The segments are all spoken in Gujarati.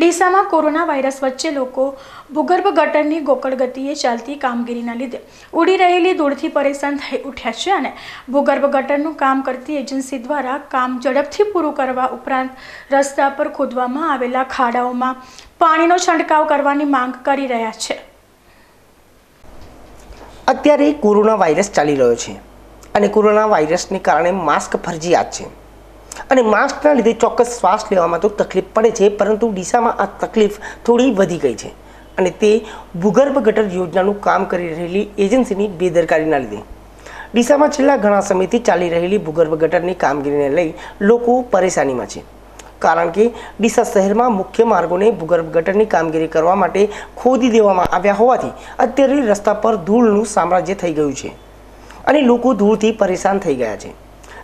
ડીસામાં કોરોના વાયરસ વચ્ચે લોકો ભૂગર્ભ ગટરની ગોકળ ગતિએ ચાલતી કામગીરીના લીધે ઉડી રહેલી ધૂળથી પરેશાન થઈ ઉઠ્યા છે અને ભૂગર્ભ ગટરનું કામ કરતી એજન્સી દ્વારા કામ ઝડપથી પૂરું કરવા ઉપરાંત રસ્તા પર ખોદવામાં આવેલા ખાડાઓમાં પાણીનો છંટકાવ કરવાની માંગ કરી રહ્યા છે. અત્યારે કોરોના વાયરસ ચાલી રહ્યો છે અને કોરોના વાયરસને કારણે માસ્ક ફરજિયાત છે. અને માસ્કના લીધે ચોક્કસ શ્વાસ લેવામાં તો તકલીફ પડે છે, પરંતુ ડીસામાં આ તકલીફ થોડી વધી ગઈ છે. અને તે ભૂગર્ભ ગટર યોજનાનું કામ કરી રહેલી એજન્સીની બેદરકારીના લીધે. ડીસામાં છેલ્લા ઘણા સમયથી ચાલી રહેલી ભૂગર્ભ ગટરની કામગીરીને લઈ લોકો પરેશાનીમાં છે. કારણ કે ડીસા શહેરમાં મુખ્ય માર્ગોને ભૂગર્ભ ગટરની કામગીરી કરવા માટે ખોદી દેવામાં આવ્યા હોવાથી અત્યારે રસ્તા પર ધૂળનું સામ્રાજ્ય થઈ ગયું છે. અને લોકો ધૂળથી પરેશાન થઈ ગયા છે.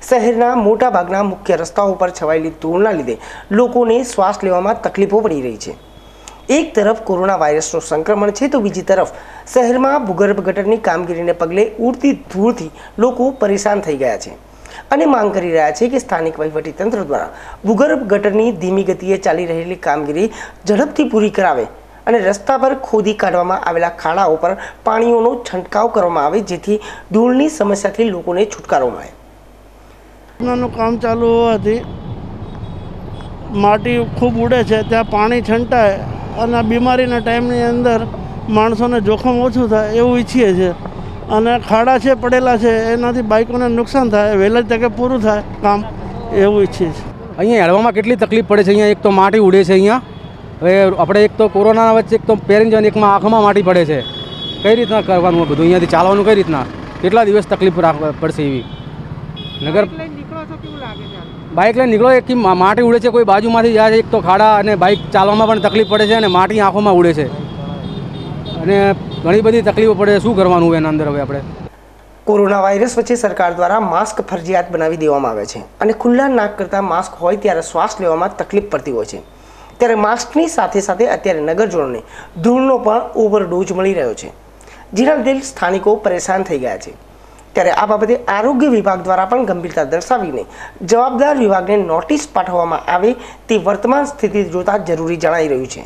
શહેરના મોટાભાગના મુખ્ય રસ્તાઓ પર છવાયેલી ધૂળના લીધે લોકોને શ્વાસ લેવામાં તકલીફો પડી રહી છે. એક તરફ કોરોના વાયરસનું સંક્રમણ છે તો બીજી તરફ શહેરમાં ભૂગર્ભ ગટરની કામગીરીને પગલે ઉડતી ધૂળથી લોકો પરેશાન થઈ ગયા છે. અને માંગ કરી રહ્યા છે કે સ્થાનિક વહીવટીતંત્ર દ્વારા ભૂગર્ભ ગટરની ધીમી ગતિએ ચાલી રહેલી કામગીરી ઝડપથી પૂરી કરાવે અને રસ્તા પર ખોદી કાઢવામાં આવેલા ખાડાઓ પર પાણીઓનો છંટકાવ કરવામાં આવે જેથી ધૂળની સમસ્યાથી લોકોને છુટકારો મળે. નું કામ ચાલુ હોવાથી માટી ખૂબ ઉડે છે, ત્યાં પાણી છંટાય અને બીમારીના ટાઈમની અંદર માણસોને જોખમ ઓછું થાય એવું ઈચ્છીએ છીએ. અને ખાડા છે, પડેલા છે, એનાથી બાઇકોને નુકસાન થાય, વહેલા તકે પૂરું થાય કામ એવું ઈચ્છીએ છીએ. અહીંયા હેળવામાં કેટલી તકલીફ પડે છે? અહીંયા એક તો માટી ઉડે છે અહીંયા. હવે આપણે એક તો કોરોના વચ્ચે એક તો પહેરીને જવાની એકમાં આંખમાં માટી પડે છે. કઈ રીતના કરવાનું બધું? અહીંયાથી ચાલવાનું કઈ રીતના? કેટલા દિવસ તકલીફ રાખવા પડશે એવી? નગર બાઇક લઈને નીકળો એક માટી ઉડે છે કોઈ બાજુમાંથી જાય છે એક તો ખાડા અને બાઇક ચાલવામાં પણ તકલીફ પડે છે અને માટી આંખોમાં ઉડે છે. અને ઘણી બધી તકલીફો પડે છે શું કરવાનું એના અંદર હવે આપણે? કોરોના વાયરસ વચ્ચે સરકાર દ્વારા માસ્ક ફરજિયાત બનાવી દેવામાં આવે છે અને ખુલ્લા નાક કરતાં માસ્ક હોય ત્યારે શ્વાસ લેવામાં તકલીફ પડતી હોય છે. ત્યારે માસ્કની સાથે સાથે અત્યારે નગરજનોને ધૂળનો પણ ઓવરડોઝ મળી રહ્યો છે. જેના લીધે સ્થાનિકો પરેશાન થઈ ગયા છે. ત્યારે આ બાબતે આરોગ્ય વિભાગ દ્વારા પણ ગંભીરતા દર્શાવીને જવાબદાર વિભાગને નોટિસ પાઠવવામાં આવે તે વર્તમાન સ્થિતિ જોતા જરૂરી જણાઈ રહ્યું છે.